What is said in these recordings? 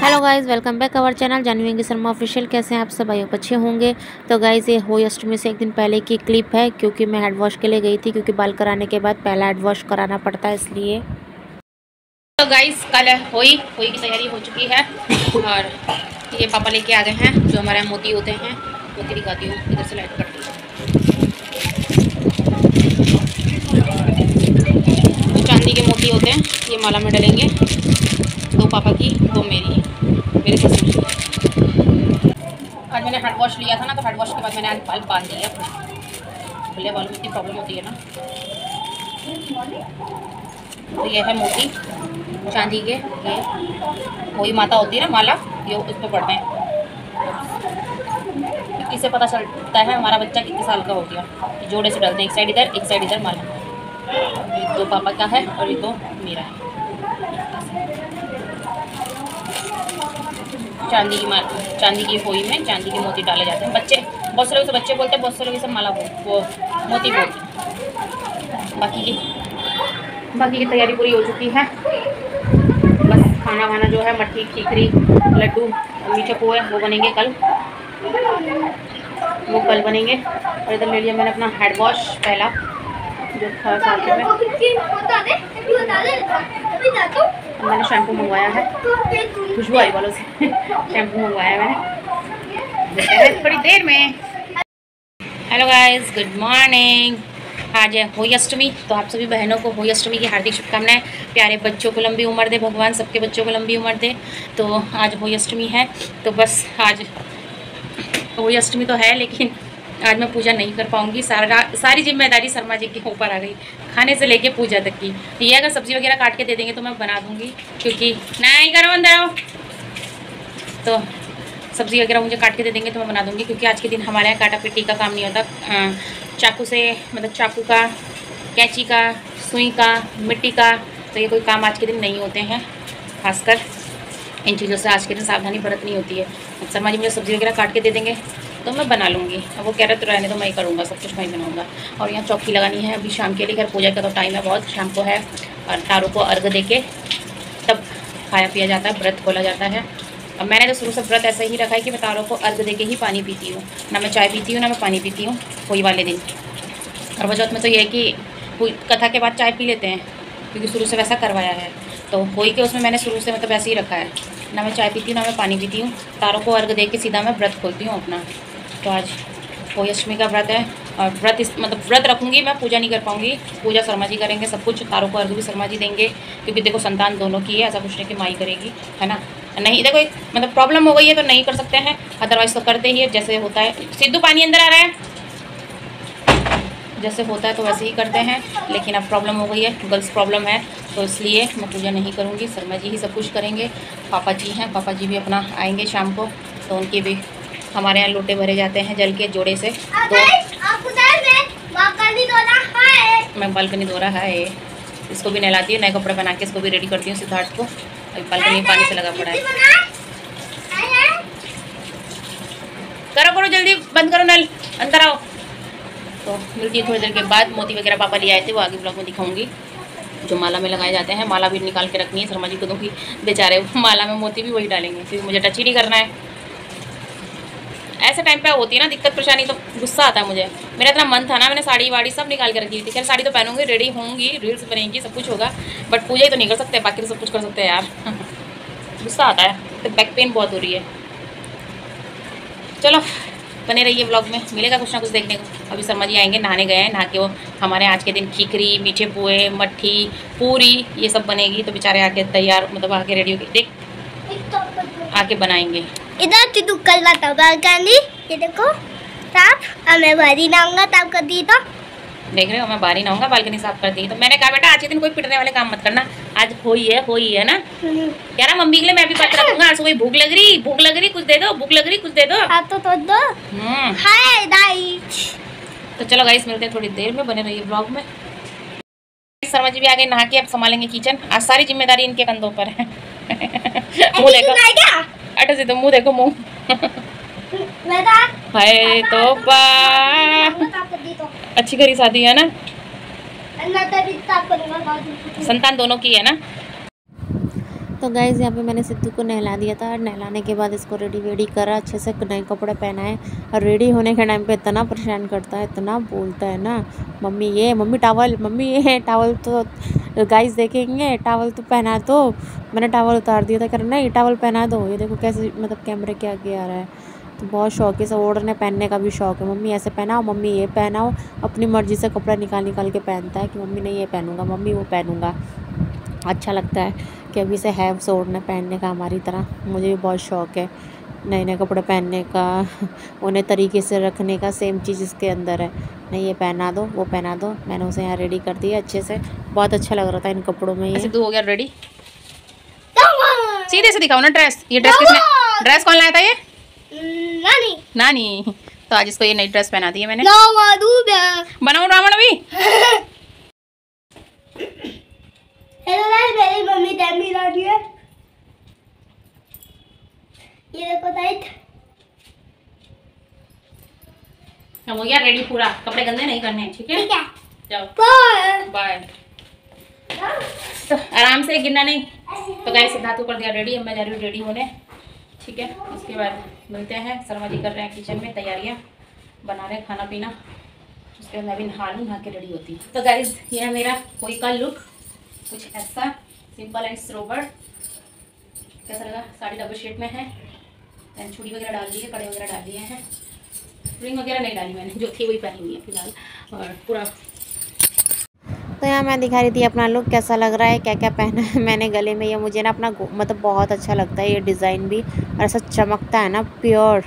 Hello guys welcome back our channel Janvi Sharma official कैसे हैं आप सब? आइए अच्छे होंगे। तो गाइस ये हो अष्टमी से एक दिन पहले की क्लिप है, क्योंकि मैं हेड वॉश के लिए गई थी, क्योंकि बाल कराने के बाद पहला हेड वॉश कराना पड़ता है, इसलिए। तो गाइस कल होई। होई की तैयारी हो चुकी है। और ये पापा लेके आ गए हैं, जो हमारे मोती होते हैं। मोती दिखाती हूँ, इधर से लाइट करती हूँ। चांदी के मोती होते हैं, ये माला में डलेंगे। पापा की दो मेरी मेरे ससुर आज मैंने हेड वॉश लिया था ना तो हेड वॉश के बाद मैंने आज बाल बाँध दिए अपने। खुले बालों में इतनी प्रॉब्लम होती है ना। तो ये है मोती, चांदी के, ये। कोई माता होती है ना, माला, ये उस पर पढ़ते हैं इससे पता चलता है हमारा बच्चा कितने साल का हो गया? जोड़े से डलते हैं, एक साइड इधर, एक साइड इधर माला। ये दो पापा का है और ये दो मेरा है। चांदी की चांदी की होई में चांदी के मोती डाले जाते हैं। बच्चे बहुत से लोग बच्चे बोलते हैं बहुत से लोग इसे माला वो मोती बोलते हैं बाकी की बाकी की तैयारी पूरी हो चुकी है। बस खाना वाना जो है मट्ठी खीखरी, लड्डू मीठे पोए वो बनेंगे कल। वो कल बनेंगे। और इधर ले लिया मैंने अपना हेड वॉश पहला। मैंने शैम्पू मंगवाया है। खुशबू आई वालों से। शैम्पू मंगवाया मैंने। थोड़ी देर में। हेलो गाइस गुड मॉर्निंग आज है होई अष्टमी तो आप सभी बहनों को होई अष्टमी की हार्दिक शुभकामनाएँ। प्यारे बच्चों को लंबी उम्र दे, भगवान सबके बच्चों को लंबी उम्र दे। तो आज होई अष्टमी है तो बस आज होई अष्टमी तो है, लेकिन आज मैं पूजा नहीं कर पाऊँगी। सारा सारी ज़िम्मेदारी शर्मा जी के ऊपर आ गई। खाने से लेके पूजा तक की। ये अगर सब्ज़ी वगैरह काट के दे देंगे तो मैं बना दूँगी, क्योंकि नहीं करो अंदर आओ। तो सब्ज़ी वगैरह मुझे काट के दे देंगे तो मैं बना दूँगी, क्योंकि आज के दिन हमारे यहाँ काटा पिट्टी का काम नहीं होता। चाकू से मतलब चाकू का, कैंची का, सुई का, मिट्टी का तो ये कोई काम आज के दिन नहीं होते हैं, खासकर। इन चीज़ों से आज के दिन सावधानी बरतनी होती है। शर्मा जी मुझे सब्ज़ी वगैरह काट के दे देंगे। तो मैं बना लूँगी। अब वो कह रहे तो रहने तो मैं ही करूँगा, सब कुछ मैं बनाऊँगा। और यहाँ चौकी लगानी है। अभी शाम के लिए घर पूजा का तो टाइम है बहुत। शाम को है, और तारों को अर्घ दे के तब खाया पिया जाता है, व्रत खोला जाता है। अब मैंने तो शुरू से व्रत ऐसा ही रखा है कि मैं तारों को अर्घ दे के ही पानी पीती हूँ। ना मैं चाय पीती हूँ, ना मैं पानी पीती हूँ, कोई वाले दिन। और वजह में तो ये है कि कथा के बाद चाय पी लेते हैं, क्योंकि शुरू से वैसा करवाया है। तो कोई के उसमें मैंने शुरू से मतलब ऐसे ही रखा है। ना मैं चाय पीती हूँ, ना मैं पानी पीती हूँ। तारों को अर्घ दे के सीधा मैं व्रत खोलती हूँ अपना। तो आज कोई अष्टमी का व्रत है और व्रत इस मतलब व्रत रखूँगी, मैं पूजा नहीं कर पाऊँगी। पूजा शर्मा जी करेंगे सब कुछ, तारों को अर्घ भी शर्मा जी देंगे, क्योंकि देखो संतान दोनों की है, ऐसा कुछ नहीं कि माई करेगी, है ना? नहीं, देखो एक मतलब प्रॉब्लम हो गई है तो नहीं कर सकते हैं अदरवाइज़ तो करते ही है, जैसे होता है। सिद्धू पानी अंदर आ रहा है। जैसे होता है तो वैसे ही करते हैं लेकिन अब प्रॉब्लम हो गई है गर्ल्स प्रॉब्लम है तो इसलिए मैं पूजा नहीं करूँगी शर्मा जी ही सब कुछ करेंगे। पापा जी हैं पापा जी भी अपना आएँगे शाम को तो उनकी भी हमारे यहाँ लोटे भरे जाते हैं जल के जोड़े से। तो मैं बालकनी रहा है इसको भी नहलाती हूँ नए कपड़े बना के इसको भी रेडी करती हूँ सिद्धार्थ को। अभी बालकनी पानी से लगा पड़ा है। करो करो जल्दी बंद करो नल अंदर आओ। तो मिलती है थोड़ी देर के बाद मोती वगैरह पापा ले आए थे, वो आगे ब्लॉग में दिखाऊँगी। जो माला में लगाए जाते हैं, माला भी निकाल के रखनी है, शर्मा जी को दूँगी बेचारे माला में मोती भी वही डालेंगे क्योंकि मुझे टच ही नहीं करना है। ऐसे टाइम पे होती है ना, दिक्कत परेशानी तो गुस्सा आता है मुझे। मेरा इतना मन था ना, मैंने साड़ी वाड़ी सब निकाल के रखी थी। खैर, साड़ी तो पहनूँगी रेडी होंगी रील्स बनेंगी, सब कुछ होगा बट पूजा ही तो नहीं कर सकते, बाकी तो सब कुछ कर सकते हैं यार। गुस्सा आता है तो बैक पेन बहुत हो रही है। चलो बने रहिए ब्लॉग में। मिलेगा कुछ ना कुछ देखने को। अभी शर्मा जी आएँगे, नहाने गए हैं नहा के वो हमारे आज के दिन खीखरी मीठे पुए मट्ठी, पूरी, ये सब बनेगी। तो बेचारे आके तैयार मतलब आके रेडी होके, देख, आके बनाएँगे। इधर तो कल बताओ गांधी ये देखो, साफ़। और मैं भरी लाऊँगा तब कर दी तो। देख रहे हो मैं बारी नाऊँगा बालकनी साफ़ कर दी तो मैंने कहा बेटा आज के दिन कोई पिटने वाले काम मत करना। आज हो ही है हो ही है ना? कह रहा मम्मी के लिए मैं भी पत्र रखूँगा। आज कोई भूख लग रही भूख लग रही कुछ दे दो भूख लग रही कुछ दे दो। हाँ तो तो दो। हम्म। हाय दाइच तो चलो गाइस मिलते हैं थोड़ी देर में बने रहिए ब्लॉग में। शर्मा जी भी आगे नहा के अब संभालेंगे किचन आज सारी ज़िम्मेदारी इनके कंधों पर है। मुँह देखो। अटे से तो मुँह देखो मुँह। हाय तो बा अच्छी करी शादी है ना? संतान दोनों की है ना? तो गाइज़ यहाँ पे मैंने सिद्धू को नहला दिया था नहलाने के बाद इसको रेडी वेडी करा अच्छे से नए कपड़े पहनाए और रेडी होने के टाइम पे इतना परेशान करता है इतना बोलता है ना मम्मी ये मम्मी टावल मम्मी ये टावल तो गाइस देखेंगे टावल तो पहना दो। मैंने टावल उतार दिया था कर नहीं टावल पहना दो। ये देखो कैसे मतलब कैमरे के आगे आ रहा है। तो बहुत शौक है सब ओढ़ने पहनने का भी शौक है। मम्मी ऐसे पहनाओ मम्मी ये पहनाओ अपनी मर्ज़ी से कपड़ा निकाल निकाल के पहनता है कि मम्मी नहीं ये पहनूँगा मम्मी वो पहनूँगा। अच्छा लगता है कि अभी से है उसे ओढ़ने पहनने का हमारी तरह। मुझे भी बहुत शौक है नए नए कपड़े पहनने का उन्हें तरीके से रखने का सेम चीज़ इसके अंदर है। नहीं ये पहना दो वो पहना दो मैंने उसे यहाँ रेडी कर दिया अच्छे से। बहुत अच्छा लग रहा था इन कपड़ों में ये। हो गया रेडी सीधे से दिखाओ ना ड्रेस। ये ड्रेस किसने ड्रेस कौन लाया था ये? नानी। नानी तो आज इसको ये नई ड्रेस पहना दी है मैंने। बनाओ रावण अभी हेलो गाइस मेरी मम्मी डैमी ला रही है। ये देखो हम हो गया रेडी पूरा। कपड़े गंदे नहीं करने हैं ठीक है? जाओ। बाय बाय तो आराम से गिरना नहीं। तो गाइस सिद्धार्थ कर दिया रेडी अब मैं जा रही हूँ रेडी होने। ठीक है उसके बाद मिलते हैं। शर्मा जी कर रहे हैं किचन में तैयारियाँ, बना रहे हैं खाना पीना उसके बाद मैं भी नहा लूँ, नहा के रेडी होती हूँ। तो गाइस ये है मेरा कोई का लुक कुछ ऐसा सिंपल एंड स्रोबर कैसा लगा? साड़ी डबल शेड में है। एंड चूड़ी वगैरह डाल दी है कड़े वगैरह डाल दिए हैं। रिंग वगैरह नहीं डाली मैंने, जो थी वही पहनी हुई है, फ़िलहाल। और पूरा तो यहाँ मैं दिखा रही थी अपना लुक कैसा लग रहा है क्या क्या पहना है मैंने गले में। ये मुझे ना अपना मतलब बहुत अच्छा लगता है, ये डिज़ाइन भी। और ऐसा चमकता है ना प्योर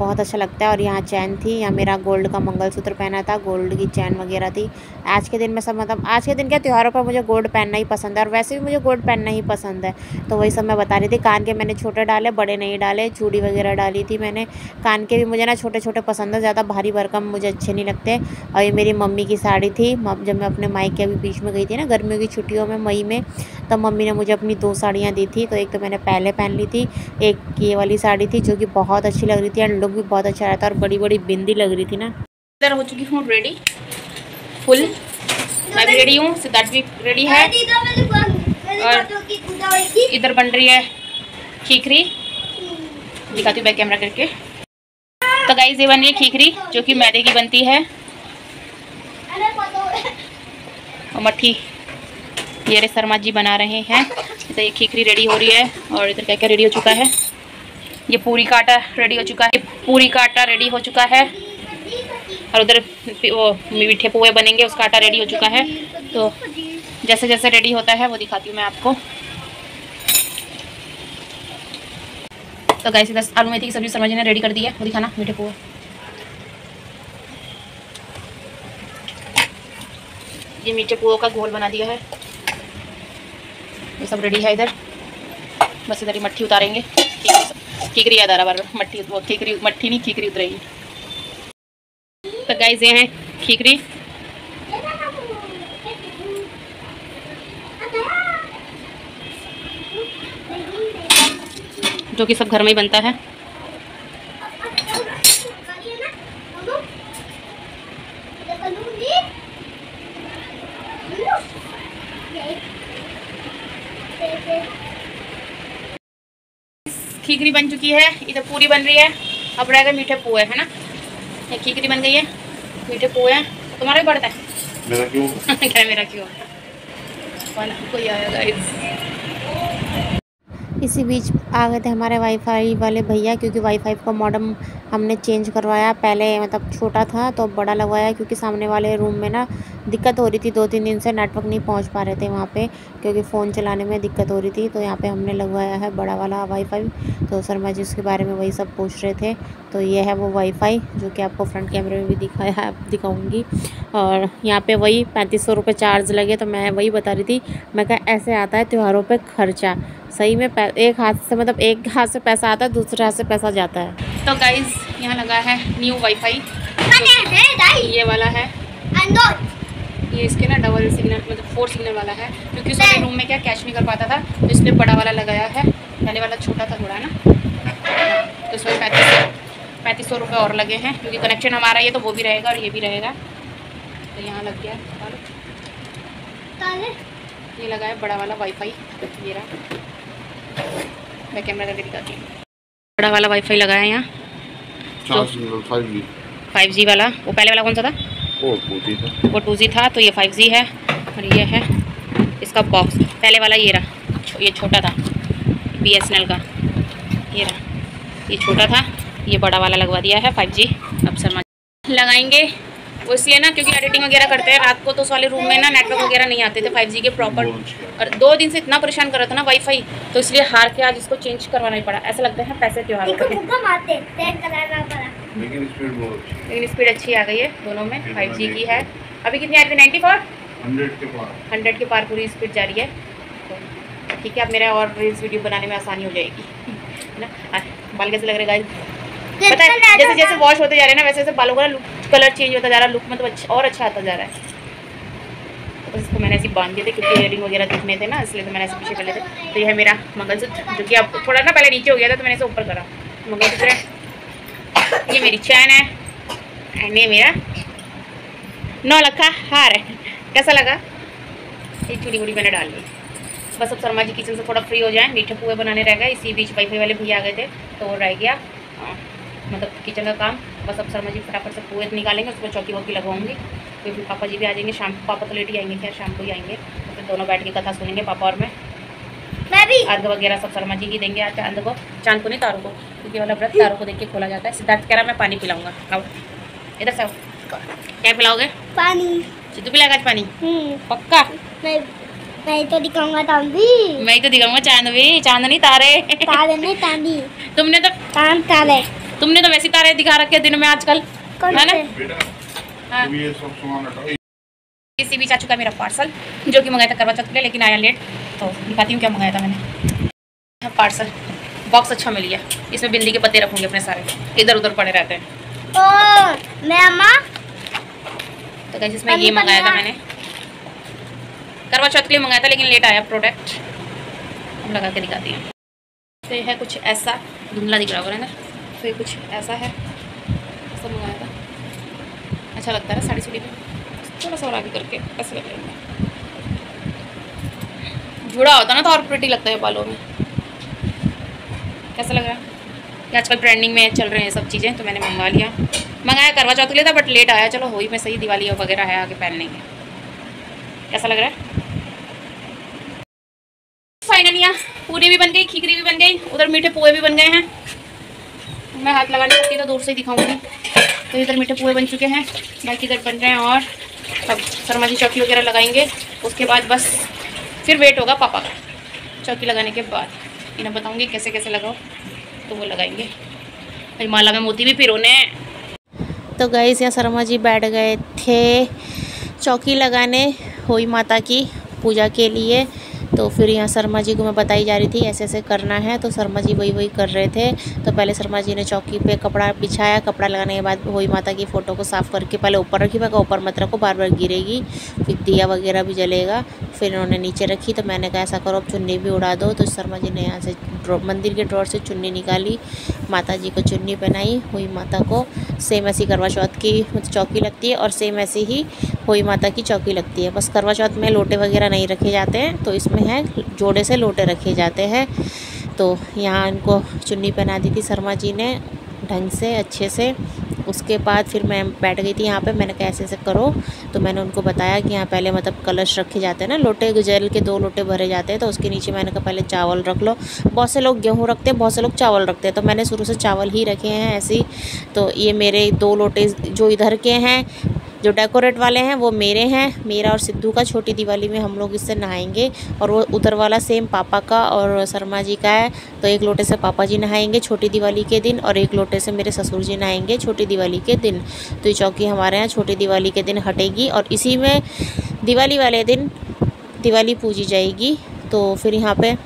बहुत अच्छा लगता है और यहाँ चैन थी, यहाँ मेरा गोल्ड का मंगलसूत्र पहना था, गोल्ड की चैन वगैरह थी। आज के दिन में सब मतलब आज के दिन के त्योहारों पर मुझे गोल्ड पहनना ही पसंद है और वैसे भी मुझे गोल्ड पहनना ही पसंद है। तो वही सब मैं बता रही थी, कान के मैंने छोटे डाले, बड़े नहीं डाले, चूड़ी वगैरह डाली थी मैंने। कान के भी मुझे ना छोटे छोटे पसंद है, ज़्यादा भारी भरकम मुझे अच्छे नहीं लगते। और ये मेरी मम्मी की साड़ी थी जब मैं अपने मायके अभी बीच में गई थी ना, गर्मियों की छुट्टियों में मई में, तब मम्मी ने मुझे अपनी दो साड़ियाँ दी थी। तो एक तो मैंने पहले पहन ली थी, एक ये वाली साड़ी थी जो कि बहुत अच्छी लग रही थी, एंड लुक भी बहुत अच्छा रहा था और बड़ी बड़ी बिंदी लग रही थी ना। इधर हो चुकी हूँ रेडी फुल मैं भी रेडी हूँ सिद्धार्थ भी रेडी है। मेरी और- इधर बन रही है खीखरी। दिखाती हूँ बैक कैमरा करके। तो गाइस ये बन रही है खीखरी जो कि मैदे की बनती है। अरे और मट्ठी। ये रे शर्मा जी बना रहे हैं। तो ये खीखरी रेडी हो रही है और इधर क्या क्या रेडी हो चुका है। ये पूरी का आटा रेडी हो चुका है। पूरी का आटा रेडी हो चुका है। और उधर वो मीठे पोहे बनेंगे उसका आटा रेडी हो चुका है। तो जैसे जैसे रेडी होता है, वो दिखाती हूँ मैं आपको। तो गाइस इधर आलू मेथी की सब्ज़ी जी ने रेडी कर दी है। वो दिखाना, मीठे पोहे। ये मीठे पोहे का घोल बना दिया है। ये सब रेडी है इधर। बस इधर ही मट्ठी उतारेंगे। खीकरी याद आ रहा बार बार। मट्टी, वो खीकरी, मट्टी नहीं, खीकरी उतरेगी तो गाइस ये हैं खीकरी। जो कि सब घर में ही बनता है। खीकरी बन चुकी है इधर पूरी बन रही है। अब रहेगा मीठे पोहे है ना? ये खीकरी बन गई है मीठे पोहे। हैं तुम्हारा भी पड़ता है? मेरा क्यों? क्या मेरा क्यों? कोई आया गाइस इसी बीच आ गए थे हमारे वाईफाई वाले भैया, क्योंकि वाईफाई का मॉडम हमने चेंज करवाया। पहले मतलब छोटा था तो बड़ा लगवाया, क्योंकि सामने वाले रूम में ना दिक्कत हो रही थी। दो तीन दिन से नेटवर्क नहीं पहुँच पा रहे थे वहाँ पे, क्योंकि फ़ोन चलाने में दिक्कत हो रही थी। तो यहाँ पे हमने लगवाया है बड़ा वाला वाईफाई। तो शर्मा जी उसके बारे में वही सब पूछ रहे थे। तो ये है वो वाईफाई, जो कि आपको फ्रंट कैमरे में भी दिखाया, दिखाऊँगी। और यहाँ पे वही पैंतीस सौ रुपये चार्ज लगे तो मैं वही बता रही थी। मैं कहा ऐसे आता है त्योहारों पे खर्चा। सही में एक हाथ से मतलब एक हाथ से पैसा आता है दूसरे हाथ से पैसा जाता है। तो गाइज़ यहाँ लगा है न्यू वाईफाई ये वाला है। ये इसके ना डबल सिग्नल मतलब फोर सिग्नल वाला है क्योंकि उसके रूम में क्या कैश नहीं कर पाता था तो इसलिए बड़ा वाला लगाया है। पहले वाला छोटा था थोड़ा ना? तो इसमें पैंतीस पैंतीस सौ रुपये और लगे हैं क्योंकि कनेक्शन हमारा ये तो वो भी रहेगा और ये भी रहेगा। तो यहाँ लग गया और ये लगा है बड़ा वाला वाईफाई ये रहा मैं कैमरा करके दिखाती हूँ। बड़ा वाला वाईफाई लगाया है यहाँ। फाइव जी फाइव जी वाला। वो पहले वाला कौन सा था? वो टू जी था। तो ये फाइव जी है। और ये है इसका बॉक्स पहले वाला ये रहा। छो, ये छोटा था। बी एस एन एल का। ये रहा। ये छोटा था। ये बड़ा वाला लगवा दिया है फाइव जी अब शर्मा लगाएँगे। वो इसलिए ना क्योंकि एडिटिंग वगैरह करते हैं रात को तो उस वाले रूम में ना नेटवर्क वगैरह नहीं आते थे फाइव जी के प्रॉपर और दो दिन से इतना परेशान कर रहा था ना वाईफाई तो इसलिए हार के आज इसको चेंज करवाना ही पड़ा। ऐसा लगता है पैसे हैं पड़ा। लेकिन स्पीड अच्छी लेकिन स्पीड अच्छी आ गई है दोनों में फाइव जी की है। अभी कितनी आ रही थी नाइन्टी फोर हंड्रेड के पार। पार पूरी स्पीड जा रही है। तो ठीक है अब मेरा और रील्स वीडियो बनाने में आसानी हो जाएगी। है ना? बाल कैसे लग रहे गाइस पता है जैसे जैसे वॉश होते जा रहे हैं ना वैसे वैसे बालों का कलर चेंज होता जा रहा है लुक मतलब अच्छा और अच्छा आता जा रहा है। तो बस इसको मैंने ऐसे बाँध दिए थे क्योंकि इयरिंग वगैरह दिखने थे ना इसलिए तो मैंने ऐसे पीछे कर थे। तो यह है मेरा मंगलसूत्र जो कि अब थोड़ा ना पहले नीचे हो गया था तो मैंने इसे ऊपर करा। मंगलसूत्र ये मेरी चैन है। एंड ये मेरा नौ लखा हार है। कैसा लगा? ये चूड़ी वूड़ी मैंने डाल ली। बस अब शर्मा जी किचन से थोड़ा फ्री हो जाए। मीठे पुए बनाने रह गए। इसी बीच वाईफाई वाले भैया आ गए थे तो वो रह गया। हाँ, मतलब किचन का काम बस अब शर्मा जी फटाफट से कुएत निकालेंगे उसमें चौकी वौकी लगाऊँगी फिर फिर पापा जी भी आ जाएँगे शाम को पापा तो लेट ही आएँगे खैर शाम को ही आएँगे। तो फिर दोनों बैठ के कथा सुनेंगे पापा और मैं। मैं भी। अर्घ वगैरह सब शर्मा जी की देंगे आज चाँद को चाँद को नहीं तारों को क्योंकि वाला व्रत तारों को देख के खोला जाता है। सिद्धार्थ कह रहा मैं पानी पिलाऊँगा आओ इधर से क्या पिलाओगे? पानी। सिद्धू पिलाएगा आज पानी। हम्म। पक्का? मैं तो दिखाऊँगा तांबी मैं तो दिखाऊँगा चाँद भी चांदनी तारे। तारे नहीं तांबी तुमने तो तान तारे तुमने तो वैसे तारे दिखा रखे हैं दिन में आजकल है ना? हाँ। तुम ये सब सामान हटाओ इसी बीच आ चुका मेरा पार्सल जो कि मंगाया था करवा चौथ के लिए लेकिन आया लेट तो दिखाती हूँ क्या मंगाया था मैंने? पार्सल बॉक्स अच्छा मिल गया। इसमें बिंदी के पत्ते रखूँगे अपने सारे। इधर उधर पड़े रहते हैं। ओ मैं अम्मा? तो कैसे इसमें ये मंगाया था मैंने। करवा चौथ के लिए मंगाया था लेकिन लेट आया प्रोडक्ट हम लगा के दिखाती हूँ। तो ये है कुछ ऐसा धुंधला दिख रहा होगा ना? तो ये कुछ ऐसा है। ऐसा मंगाया था। अच्छा लगता है ना साड़ी सूड़ी में। थोड़ा सा और आगे करके ऐसे लग रहा है। जुड़ा होता ना तो और प्रिटी लगता है बालों में। कैसा लग रहा है? आजकल ट्रेंडिंग में चल रहे हैं सब चीज़ें तो मैंने मंगा लिया। मंगाया करवा चौथ के लिए था बट लेट आया। चलो हो ही मैं सही दिवाली वगैरह है, आगे पहनने के कैसा लग रहा है? फाइनली यहाँ पूरी भी बन गई, खीकरी भी बन गई, उधर मीठे पोए भी बन गए हैं। मैं हाथ लगा नहीं सकती तो दूर से ही दिखाऊँगी। तो इधर मीठे पोहे बन चुके हैं बाकी इधर बन रहे हैं और अब शर्मा जी चौकी वगैरह लगाएँगे। उसके बाद बस फिर वेट होगा पापा का, चौकी लगाने के बाद। इन्हें बताऊँगी कैसे कैसे लगाओ तो वो लगाएँगे। भाई माला में मोती भी पिरोने हैं तो गए यहाँ शर्मा जी बैठ गए थे चौकी लगाने, होई माता की पूजा के लिए। तो फिर यहाँ शर्मा जी को मैं बताई जा रही थी, ऐसे ऐसे करना है तो शर्मा जी वही वही कर रहे थे। तो पहले शर्मा जी ने चौकी पे कपड़ा बिछाया, कपड़ा लगाने के बाद वही माता की फ़ोटो को साफ़ करके पहले ऊपर रखी, मैं ऊपर मत रखो बार बार गिरेगी, फिर दिया वगैरह भी जलेगा, फिर उन्होंने नीचे रखी तो मैंने कहा ऐसा करो, अब चुन्नी भी उड़ा दो तो शर्मा जी ने यहाँ से मंदिर के ड्रॉर से चुन्नी निकाली माता जी को चुन्नी पहनाई, हुई माता को सेम ऐसी करवा चौथ की मतलब चौकी लगती है और सेम ऐसी ही हुई माता की चौकी लगती है। बस करवा चौथ में लोटे वगैरह नहीं रखे जाते हैं तो इसमें है जोड़े से लोटे रखे जाते हैं। तो यहाँ इनको चुन्नी पहना दी थी शर्मा जी ने, ढंग से, अच्छे से। उसके बाद फिर मैं बैठ गई थी यहाँ पे। मैंने कहा ऐसे ऐसे करो। तो मैंने उनको बताया कि यहाँ पहले मतलब कलश रखे जाते हैं ना, लोटे जल के दो लोटे भरे जाते हैं तो उसके नीचे मैंने कहा, पहले चावल रख लो। बहुत से लोग गेहूँ रखते हैं, बहुत से लोग चावल रखते हैं तो मैंने शुरू से चावल ही रखे हैं ऐसे ही। तो ये मेरे दो लोटे जो इधर के हैं जो डेकोरेट वाले हैं, वो मेरे हैं। मेरा और सिद्धू का छोटी दिवाली में हम लोग इससे नहाएँगे और वो उधर वाला सेम पापा का और शर्मा जी का है। तो एक लोटे से पापा जी नहाएँगे छोटी दिवाली के दिन और एक लोटे से मेरे ससुर जी नहाएँगे छोटी दिवाली के दिन। तो ये चौकी हमारे यहाँ छोटी दिवाली के दिन हटेगी और इसी में दिवाली वाले दिन दिवाली पूजी जाएगी। तो फिर यहाँ पे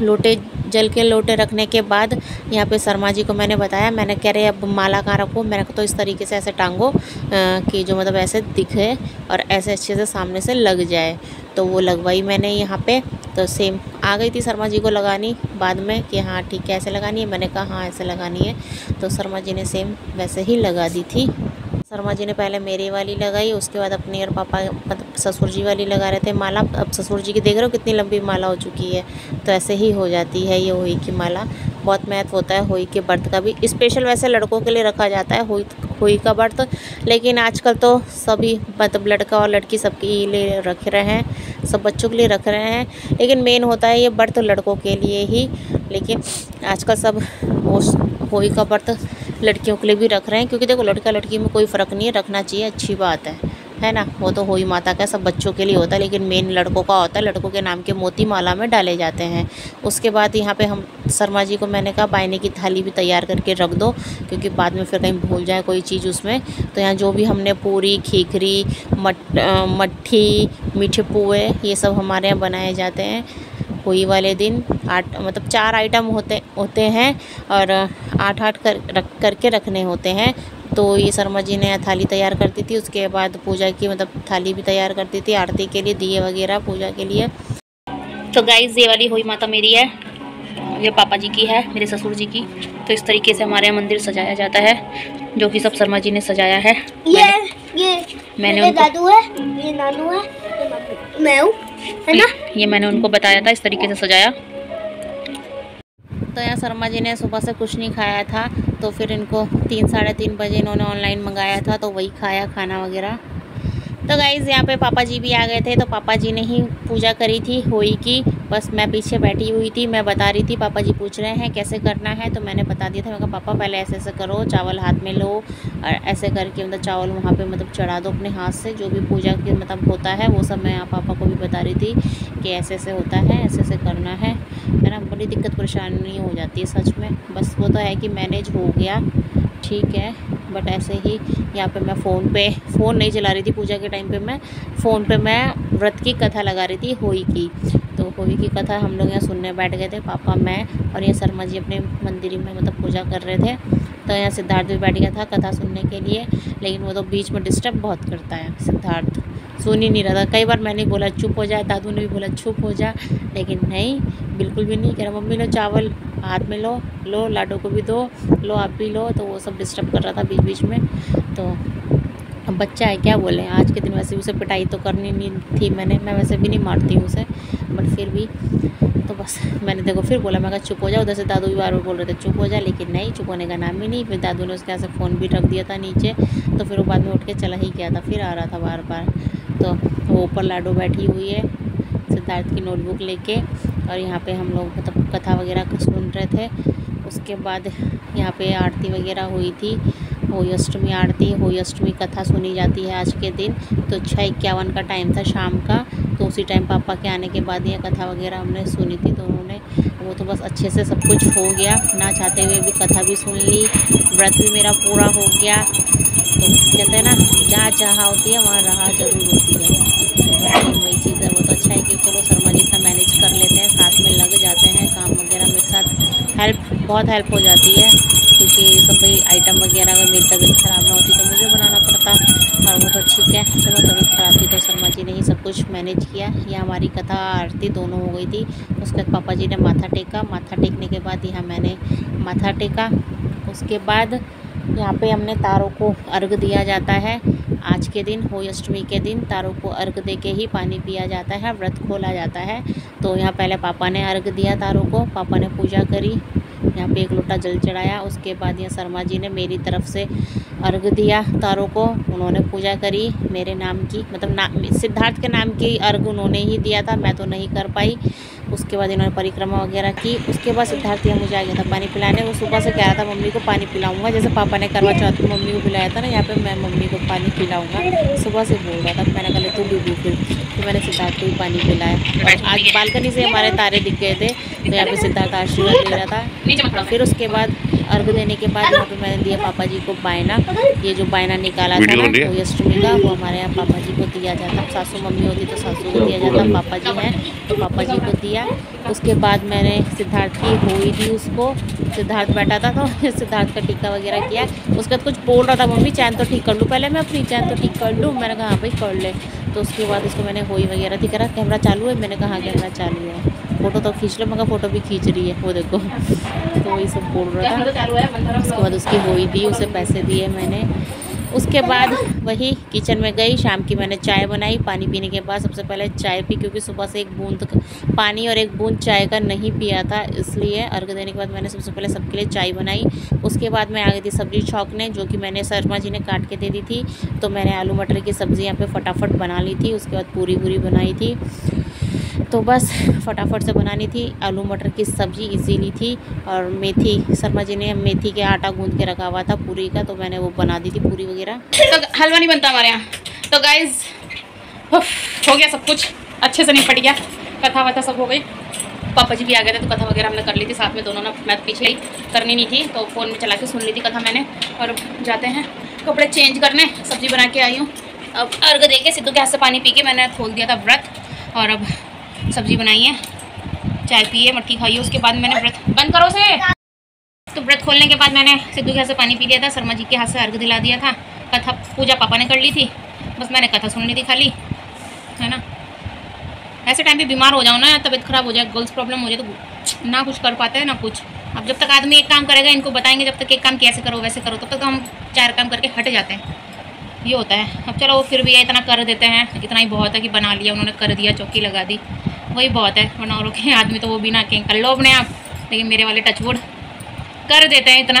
लोटे जल के लोटे रखने के बाद यहाँ पे शर्मा जी को मैंने बताया। मैंने कह रहे, अब माला कहाँ रखूँ? मैंने कहा तो इस तरीके से ऐसे टांगो कि जो मतलब ऐसे दिखे और ऐसे अच्छे से सामने से लग जाए। तो वो लगवाई मैंने यहाँ पे। तो सेम आ गई थी शर्मा जी को लगानी बाद में, कि हाँ ठीक है, ऐसे लगानी है। मैंने कहा हाँ ऐसे लगानी है। तो शर्मा जी ने सेम वैसे ही लगा दी थी। शर्मा जी ने पहले मेरी वाली लगाई, उसके बाद अपनी और पापा मतलब ससुर जी वाली लगा रहे थे माला। अब ससुर जी की देख रहे हो कितनी लंबी माला हो चुकी है। तो ऐसे ही हो जाती है ये होई की माला। बहुत महत्व होता है होई के बर्थ का भी। स्पेशल वैसे लड़कों के लिए रखा जाता है होई होई का व्रत लेकिन आजकल तो सभी मतलब लड़का और लड़की सबके लिए रख रहे हैं, सब बच्चों के लिए रख रहे हैं। लेकिन मेन होता है ये बर्थ लड़कों के लिए ही। लेकिन आजकल सब होई का व्रत लड़कियों के लिए भी रख रहे हैं, क्योंकि देखो, लड़का लड़की में कोई फ़र्क नहीं है, रखना चाहिए, अच्छी बात है। है ना? वो तो हो ही माता का, सब बच्चों के लिए होता है, लेकिन मेन लड़कों का होता है, लड़कों के नाम के मोती माला में डाले जाते हैं। उसके बाद यहाँ पे हम, शर्मा जी को मैंने कहा बायने की थाली भी तैयार करके रख दो, क्योंकि बाद में फिर कहीं भूल जाए कोई चीज़ उसमें। तो यहाँ जो भी हमने पूरी, खीखरी, मट मट्ठी, मीठे पुए, ये सब हमारे यहाँ बनाए जाते हैं। होली वाले दिन आठ मतलब चार आइटम होते होते हैं और आठ आठ कर रख करके रखने होते हैं। तो ये शर्मा जी ने थाली तैयार करती थी उसके बाद पूजा की मतलब थाली भी तैयार करती थी आरती के लिए दिए वगैरह पूजा के लिए। तो गाइज़ ये वाली हुई माता मेरी है ये पापा जी की है मेरे ससुर जी की। तो इस तरीके से हमारे यहाँ मंदिर सजाया जाता है जो कि सब शर्मा जी ने सजाया है। ये मैंने, ये मैंने दादू है ये नानू है मैं हूँ है ना? ये मैंने उनको बताया था इस तरीके से सजाया। तो यहाँ शर्मा जी ने सुबह से कुछ नहीं खाया था तो फिर इनको तीन साढ़े तीन बजे इन्होंने ऑनलाइन मंगाया था तो वही खाया खाना वगैरह। तो गाइज़ यहाँ पे पापा जी भी आ गए थे तो पापा जी ने ही पूजा करी थी होई की। बस मैं पीछे बैठी हुई थी, मैं बता रही थी, पापा जी पूछ रहे हैं कैसे करना है तो मैंने बता दिया था। मैं कहा, पापा, पहले ऐसे ऐसे करो, चावल हाथ में लो, और ऐसे करके मतलब चावल वहाँ पे मतलब चढ़ा दो अपने हाथ से। जो भी पूजा के मतलब होता है, वो सब मैं यहाँ पापा को भी बता रही थी कि ऐसे ऐसे होता है, ऐसे ऐसे करना है। है ना? बड़ी दिक्कत परेशानी हो जाती है सच में। बस वो तो है कि मैनेज हो गया, ठीक है। बट ऐसे ही यहाँ पे मैं फ़ोन पे, फ़ोन नहीं चला रही थी पूजा के टाइम पे मैं, फ़ोन पे मैं व्रत की कथा लगा रही थी होई की। तो होली की कथा हम लोग यहाँ सुनने बैठ गए थे, पापा, मैं और ये शर्मा जी अपने मंदिर में मतलब पूजा कर रहे थे। तो यहाँ सिद्धार्थ भी बैठ गया था कथा सुनने के लिए, लेकिन वो तो बीच में डिस्टर्ब बहुत करता है सिद्धार्थ। सुन ही नहीं रहा था। कई बार मैंने बोला, चुप हो जाए दादू ने भी बोला, चुप हो जा। लेकिन नहीं, बिल्कुल भी नहीं कह रहा। मम्मी लो चावल, हाथ में लो लो, लाडो को भी दो, लो, आप भी लो। तो वो सब डिस्टर्ब कर रहा था बीच बीच में। तो अब बच्चा है, क्या बोले? आज के दिन वैसे भी उसे पिटाई तो करनी नहीं थी मैंने। मैं वैसे भी नहीं मारती हूँ उसे, बट फिर भी तो बस मैंने देखो, फिर बोला, मैं कहा, चुप हो जाओ उधर से दादू भी बार बार बोल रहे थे, चुप हो जाए लेकिन नहीं, चुप होने का नाम ही नहीं। फिर दादू ने उसके यहाँ से फ़ोन भी रख दिया था नीचे तो फिर वो बाद में उठ के चला ही गया था। फिर आ रहा था बार बार। तो वो ऊपर लाडो बैठी हुई है, सिद्धार्थ की नोटबुक लेके। और यहाँ पे हम लोग मतलब कथा वगैरह सुन रहे थे। उसके बाद यहाँ पे आरती वगैरह हुई थी होली अष्टमी आरती होली अष्टमी कथा सुनी जाती है आज के दिन। तो छः इक्यावन का टाइम था शाम का तो उसी टाइम पापा के आने के बाद यह कथा वगैरह हमने सुनी थी। तो उन्होंने, वो तो बस अच्छे से सब कुछ हो गया। ना चाहते हुए भी कथा भी सुन ली, व्रत भी मेरा पूरा हो गया। तो कहते हैं ना जहाँ चाह होती है, वहाँ रहा ज़रूर होती है। वही चीज़ है, वो तो अच्छा है कि चलो शर्मा जी इतना मैनेज कर लेते हैं, साथ में लग जाते हैं, काम वगैरह मेरे साथ हेल्प बहुत हेल्प हो जाती है, क्योंकि सब भाई आइटम वगैरह अगर मेरी तबीयत ख़राब ना होती तो मुझे बनाना पड़ता और वो तो ठीक है, चलो तबीयत ख़राब थी तो शर्मा जी ने ही सब कुछ मैनेज किया। ये हमारी कथा आरती दोनों हो गई थी, उसके बाद पापा जी ने माथा टेका, माथा टेकने के बाद यहाँ मैंने माथा टेका, उसके बाद यहाँ पे हमने तारों को अर्घ दिया जाता है। आज के दिन हो अष्टमी के दिन तारों को अर्घ दे के ही पानी पिया जाता है, व्रत खोला जाता है। तो यहाँ पहले पापा ने अर्घ दिया तारों को, पापा ने पूजा करी, यहाँ पे एक लोटा जल चढ़ाया, उसके बाद यहाँ शर्मा जी ने मेरी तरफ़ से अर्घ दिया तारों को, उन्होंने पूजा करी, मेरे नाम की मतलब नाम सिद्धार्थ के नाम की अर्घ उन्होंने ही दिया था, मैं तो नहीं कर पाई। उसके बाद इन्होंने परिक्रमा वगैरह की। उसके बाद सिद्धार्थ यहाँ मुझे आ गया था पानी पिलाने, वो सुबह से कह रहा था, मम्मी को पानी पिलाऊँगा। जैसे पापा ने करवा चौथ में मम्मी को पिलाया था ना, यहाँ पे मैं मम्मी को पानी पिलाऊँगा। सुबह से बोल रहा था मैंने कहा तू भी फिर। तो मैंने सिद्धार्थ को भी पानी पिलाया। और आज बालकनी से हमारे तारे दिख गए थे तो यहाँ पर सिद्धार्थ आशीर्वाद ले रहा था। फिर उसके बाद अर्घ देने के बाद यहाँ पे मैंने दिया पापा जी को बायना। ये जो बायना निकाला था ना वो अष्टमी का वो हमारे यहाँ पापा जी को दिया जाता। सासू मम्मी होती तो सासू को दिया जाता पापा जी हैं तो पापा जी को दिया। उसके बाद मैंने सिद्धार्थ की हुई थी उसको। सिद्धार्थ बैठा था तो सिद्धार्थ का टीका वगैरह किया। उसके बाद कुछ बोल रहा था मम्मी चैन तो ठीक कर लूँ पहले मैं अपनी चैन तो ठीक कर लूँ। मैंने कहा हाँ भाई कर ले। तो उसके बाद उसको मैंने होई वगैरह थी करा कैमरा चालू है? मैंने कहा हाँ कैमरा चालू है। फ़ोटो तो खींच लो, मगर फ़ोटो भी खींच रही है, वो देखो। तो वही सब बोल रहा था। उसके बाद उसकी होई दी उसे पैसे दिए मैंने। उसके बाद वही किचन में गई, शाम की मैंने चाय बनाई, पानी पीने के बाद सबसे पहले चाय पी, क्योंकि सुबह से एक बूंद पानी और एक बूंद चाय का नहीं पिया था, इसलिए अर्घ देने के बाद मैंने सबसे पहले सबके लिए चाय बनाई। उसके बाद मैं आ गई थी सब्ज़ी छौंकने जो कि मैंने शर्मा जी ने काट के दे दी थी। तो मैंने आलू मटर की सब्ज़ी यहाँ पर फटाफट बना ली थी, उसके बाद पूरी पूरी बनाई थी। तो बस फटाफट से बनानी थी। आलू मटर की सब्ज़ी इजीली थी और मेथी, शर्मा जी ने मेथी के आटा गूंद के रखा हुआ था पूरी का तो मैंने वो बना दी थी पूरी वगैरह। तो हलवा नहीं बनता हमारे यहाँ। तो गाइज़ हो गया सब कुछ। अच्छे से निपट गया। कथा वथा सब हो गई। पापा जी भी आ गए थे तो कथा वगैरह हमने कर ली थी, साथ में दोनों ने मैं पीछे ही करनी नहीं थी तो फ़ोन में चला के सुन ली थी कथा मैंने। और जाते हैं, कपड़े चेंज करने, सब्ज़ी बना के आई हूँ। अब अर्घ दे के सिद्धू के हाथ से पानी पी के मैंने खोल दिया था व्रत। और अब सब्ज़ी बनाई है। चाय पिए मटकी खाई है, उसके बाद मैंने व्रत बंद करो से तो व्रत खोलने के बाद मैंने सिद्धू के हाथ से पानी पी लिया था, शर्मा जी के हाथ से अर्घ दिला दिया था। कथा पूजा पापा ने कर ली थी। बस मैंने कथा सुन ली थी खाली। है ना? ऐसे टाइम पे बीमार हो जाओ ना, तबीयत खराब हो जाए गर्ल्स प्रॉब्लम हो जाए तो ना कुछ कर पाते हैं ना कुछ। अब जब तक आदमी एक काम करेगा, इनको बताएँगे जब तक एक काम कैसे करो, वैसे करो, तब तक हम चार काम करके हट जाते हैं। ये होता है। अब चलो फिर भी इतना कर देते हैं, इतना ही बहुत है कि बना लिया, उन्होंने कर दिया, चौकी लगा दी। वही बहुत है, वरना और के आदमी तो वो भी ना कहें कर लो अपने आप। लेकिन मेरे वाले टचवुड कर देते हैं इतना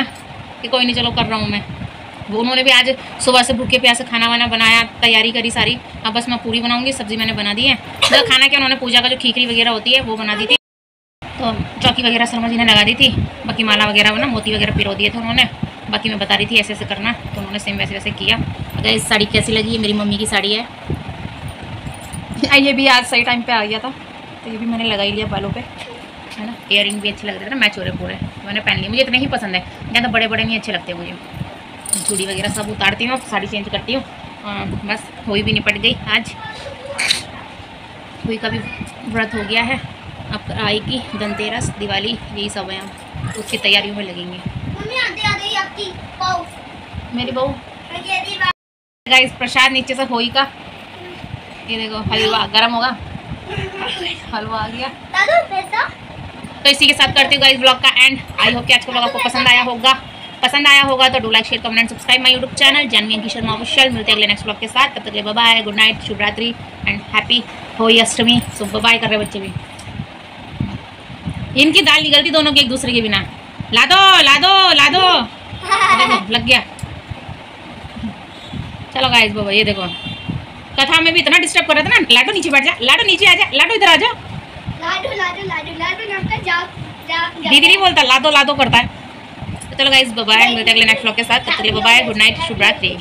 कि कोई नहीं, चलो कर रहा हूँ मैं। वो उन्होंने भी आज सुबह से भूखे प्यासे खाना वाना बनाया, तैयारी करी सारी। अब बस मैं पूरी बनाऊँगी, सब्ज़ी मैंने बना दी है। जो खाना क्या उन्होंने, पूजा का जो खीखरी वगैरह होती है, वो बना दी थी। तो चौकी वगैरह शर्मा जी ने लगा दी थी, बाकी माला वगैरह ना, मोती वगैरह पिरो दिए थे उन्होंने। बाकी मैं बता रही थी ऐसे ऐसे करना तो उन्होंने सेम वैसे वैसे किया। अगर इस साड़ी कैसी लगी मेरी मम्मी की साड़ी है। ये भी आज सही टाइम पे आ गया था। तो ये भी मैंने लगा ही लिया बालों पे है ना? इयर भी अच्छे लग रहे थे ना मैच हो रहे पूरे। मैंने पहन लिया मुझे इतने ही पसंद है। ज़्यादा बड़े बड़े नहीं अच्छे लगते मुझे। चूड़ी वगैरह सब उतारती हूँ साड़ी चेंज करती हूँ। बस हुई भी नहीं निपट गई आज। हुई का भी व्रत हो गया है। अब आएगी धनतेरस दिवाली यही सब है उसकी तैयारियों में लगेंगे। मेरी बहू? गाइस प्रसाद नीचे से होई का। ये देखो हलवा गरम होगा। हलवा आ गया। तो इसी के साथ करती हूँ गाइस ब्लॉग का एंड आई होप कि आज का ब्लॉग आपको पसंद आया होगा। पसंद आया होगा तो do like share comment subscribe my YouTube channel Janvi Anki Sharma official मिलते हैं अगले नेक्स्ट ब्लॉग के साथ। तब तक के बाय गुड नाइट शुभ रात्रि and happy Holi Ashtami so bye कर रहे बच्चे भी। इनकी दाल निकलती दोनों के एक दूसरे के बिना। ला दो ला दो ला दो लग गया। चलो गाइस बाबा ये देखो। कथा में भी इतना डिस्टर्ब कर रहा था ना? लाडो नीचे बैठ जा। लाडो नीचे आ जा। लाडो इधर आ जा। लाडो लाडो लाडो लाडो नाम का जाओ जाओ दीदी नहीं बोलता लादो लादो करता है। तो चलो गाइस बाय मिलते हैं अगले नेक्स्ट व्लॉग के साथ। तब तक के लिए बाय गुड नाइट शुभ रात्रि